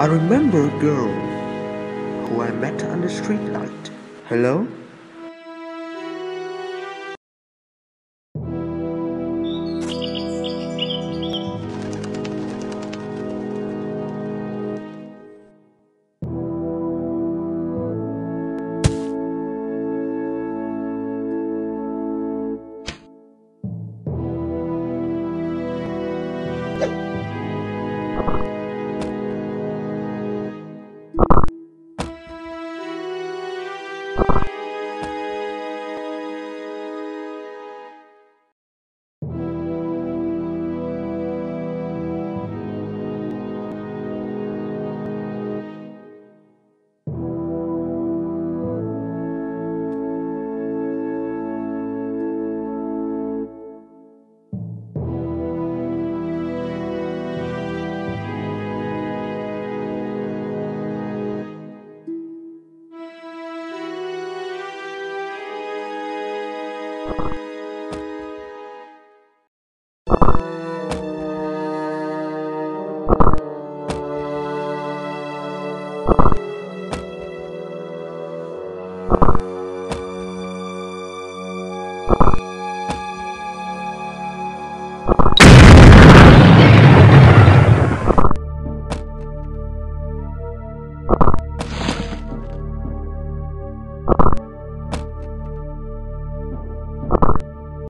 I remember a girl who I met on the streetlight. Hello?